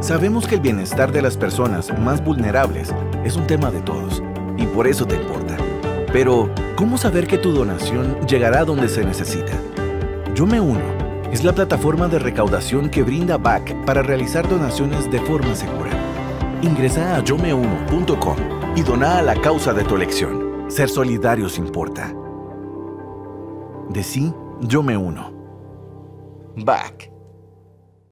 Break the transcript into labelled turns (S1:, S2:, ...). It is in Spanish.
S1: Sabemos que el bienestar de las personas más vulnerables es un tema de todos y por eso te importa. Pero, ¿cómo saber que tu donación llegará donde se necesita? Yo me uno. Es la plataforma de recaudación que brinda BAC para realizar donaciones de forma segura. Ingresa a yomeuno.com y dona a la causa de tu elección. Ser solidarios importa. De sí, yo me uno. BAC.